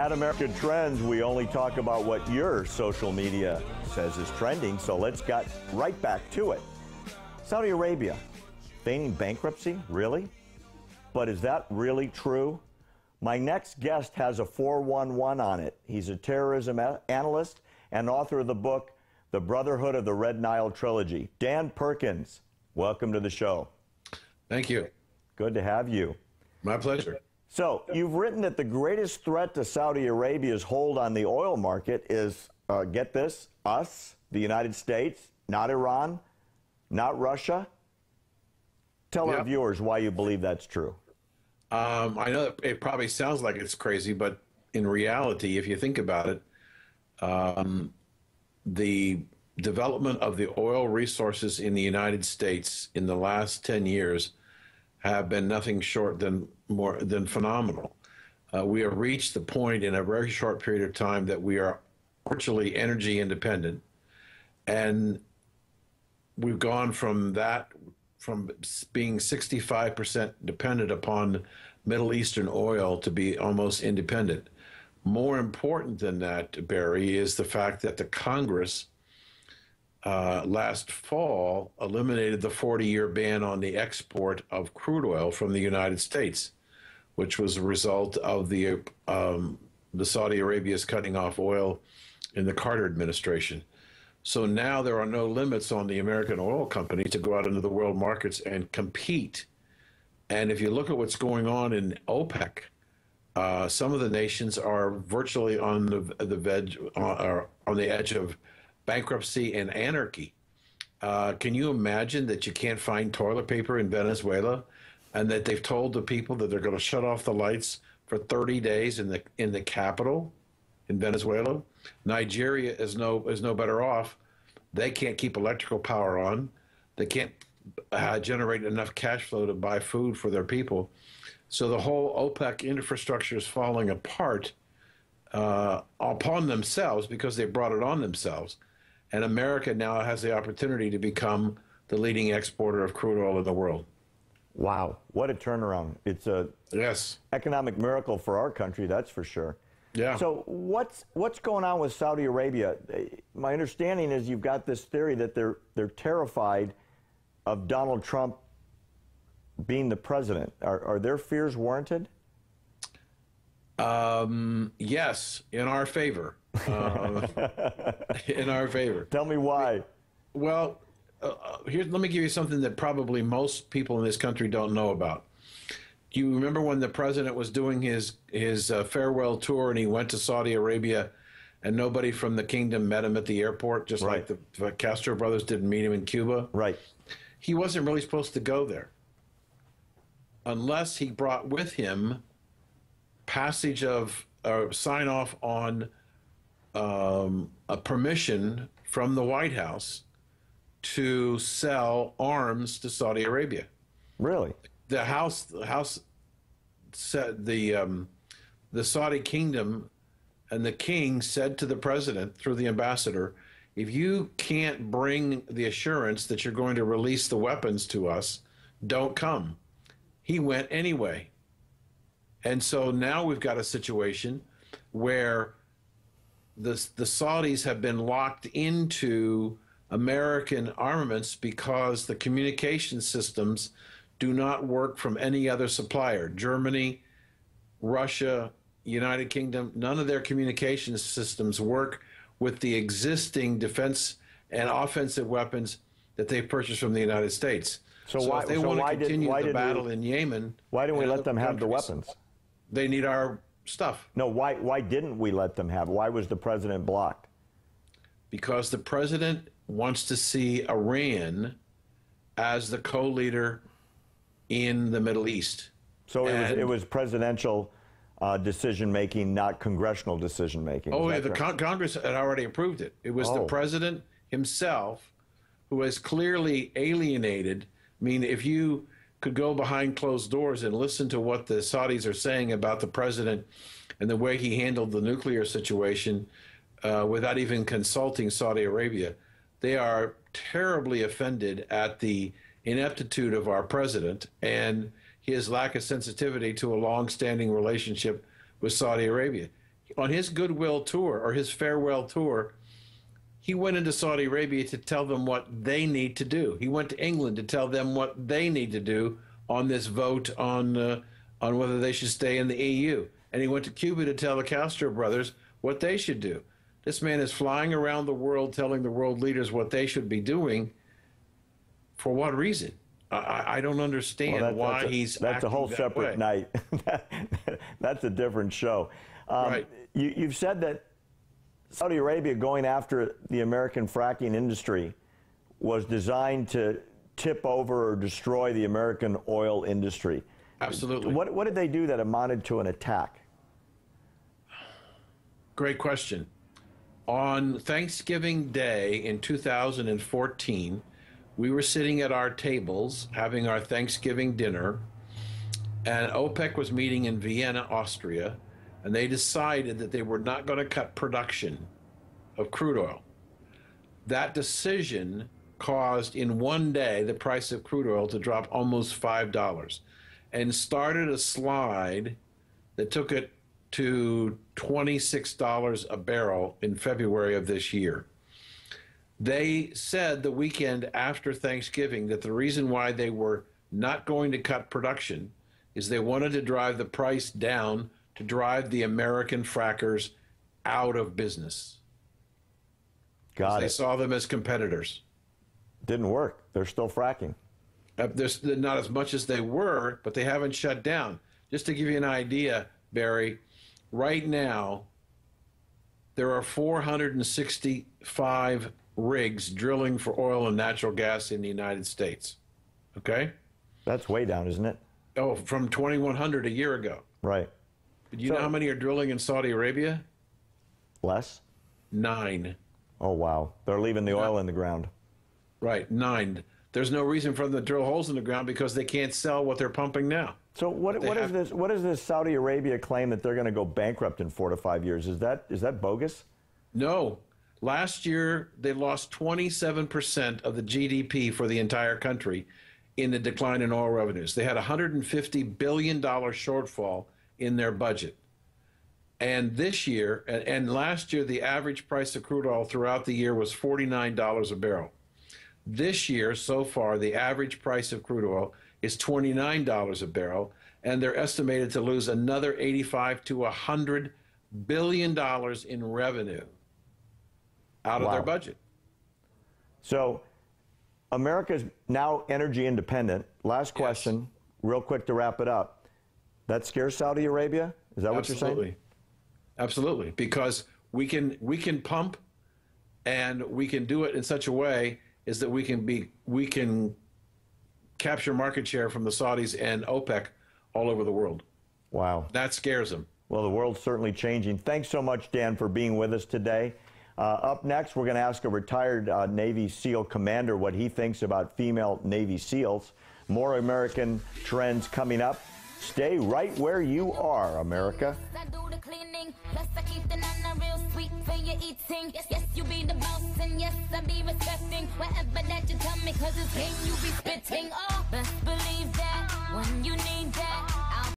At American Trends, we only talk about what your social media says is trending, so let's get right back to it. Saudi Arabia, feigning bankruptcy? Really? But is that really true? My next guest has a 411 on it. He's a terrorism a- analyst and author of the book, The Brotherhood of the Red Nile Trilogy. Dan Perkins, welcome to the show. Thank you. Good to have you. My pleasure. So, you've written that the greatest threat to Saudi Arabia's hold on the oil market is, uh, get this, us, the United States, not Iran, not Russia. Tell our viewers why you believe that's true. Um, I know it probably sounds like it's crazy, but in reality, if you think about it, um, the development of the oil resources in the United States in the last 10 years have been nothing short than more than phenomenal. Uh, we have reached the point in a very short period of time that we are virtually energy independent, and we've gone from that from being 65% dependent upon Middle Eastern oil to be almost independent. More important than that, Barry, is the fact that the Congress uh, last fall eliminated the 40 year ban on the export of crude oil from the United States, which was a result of the, um, the Saudi Arabia's cutting off oil in the Carter administration. So now there are no limits on the American oil company to go out into the world markets and compete. And if you look at what's going on in OPEC, uh, some of the nations are virtually on the the veg, uh, on the edge of bankruptcy and anarchy. Uh, can you imagine that you can't find toilet paper in Venezuela, and that they've told the people that they're going to shut off the lights for 30 days in the in the capital, in Venezuela? Nigeria is no is no better off. They can't keep electrical power on. They can't uh, generate enough cash flow to buy food for their people. So the whole OPEC infrastructure is falling apart uh, upon themselves because they brought it on themselves. And America now has the opportunity to become the leading exporter of crude oil in the world. Wow, what a turnaround. It's a Yes. economic miracle for our country, that's for sure. Yeah. So what's what's going on with Saudi Arabia? My understanding is you've got this theory that they're they're terrified of Donald Trump being the president. Are, are their fears warranted? Um, yes, in our favor. Uh, in our favor. Tell me why. Well, uh, uh, here, let me give you something that probably most people in this country don't know about. Do you remember when the president was doing his his uh, farewell tour and he went to Saudi Arabia, and nobody from the kingdom met him at the airport, just Right. like the, the Castro brothers didn't meet him in Cuba? Right. He wasn't really supposed to go there, unless he brought with him passage of uh, sign off on um, a permission from the White House to sell arms to Saudi Arabia. Really? The House, the House said the um, the Saudi kingdom and the king said to the president through the ambassador, if you can't bring the assurance that you're going to release the weapons to us, don't come. He went anyway. And so now we've got a situation where the, the Saudis have been locked into American armaments because the communication systems do not work from any other supplier. Germany, Russia, United Kingdom, none of their communication systems work with the existing defense and offensive weapons that they've purchased from the United States. So why- if they so want to did- continue why the did we- battle in Yemen, Why didn't we let them have the weapons? They need our stuff. No, why why didn't we let them have? it? Why was the president blocked? because the president wants to see Iran as the co-leader in the Middle East. So it was it was presidential uh, decision making, not congressional decision making. Oh, yeah, the con- Congress had already approved it. It was the Oh. president himself who has clearly alienated. I mean, if you could go behind closed doors and listen to what the Saudis are saying about the president and the way he handled the nuclear situation uh, without even consulting Saudi Arabia, they are terribly offended at the ineptitude of our president and his lack of sensitivity to a long-standing relationship with Saudi Arabia. on his goodwill tour or his farewell tour, he went into Saudi Arabia to tell them what they need to do. He went to England to tell them what they need to do on this vote on uh, on whether they should stay in the EU. And he went to Cuba to tell the Castro brothers what they should do. This man is flying around the world telling the world leaders what they should be doing. For what reason? I, I don't understand well, that, why that's a, he's. That's a whole that separate way. night. that's a different show. Um, right. You, you've said that Saudi Arabia going after the American fracking industry was designed to tip over or destroy the American oil industry. Absolutely. What, what did they do that amounted to an attack? Great question. On Thanksgiving Day in 2014, we were sitting at our tables having our Thanksgiving dinner, and OPEC was meeting in Vienna, Austria, and they decided that they were not going to cut production of crude oil. That decision caused in one day the price of crude oil to drop almost $5 and started a slide that took it to $26 a barrel in February of this year. They said the weekend after Thanksgiving that the reason why they were not going to cut production is they wanted to drive the price down to drive the American frackers out of business. Got it. they saw them as competitors. Didn't work. They're still fracking. Uh, there's not as much as they were, but they haven't shut down. Just to give you an idea, Barry, right now there are 465 rigs drilling for oil and natural gas in the United States. Okay? That's way down, isn't it? Oh, from 2,100 a year ago. Right. Do you So- know how many are drilling in Saudi Arabia? Less? Nine. Oh, wow. They're leaving the oil in the ground. Right, nine. There's no reason for them to drill holes in the ground because they can't sell what they're pumping now. So what, what is this? What is this Saudi Arabia claim that they're going to go bankrupt in four to five years? Is that is that bogus? No. Last year, they lost 27% of the GDP for the entire country in the decline in oil revenues. They had a $150 billion shortfall in their budget. And this year, and, last year, the average price of crude oil throughout the year was $49 a barrel. This year, so far, the average price of crude oil is $29 a barrel, and they're estimated to lose another 85 to 100 billion dollars in revenue out of their Wow. budget. So America's now energy independent. Last question, real quick to wrap it up. That scares Saudi Arabia? Is that what you're saying? Absolutely. Absolutely. Because we can we can pump and we can do it in such a way is that we can be we can capture market share from the Saudis and OPEC all over the world. Wow. That scares them. Well, the world's certainly changing. Thanks so much, Dan, for being with us today. Uh, up next, we're going to ask a retired uh, Navy SEAL commander what he thinks about female Navy SEALs. More American trends coming up. Stay right where you are, America.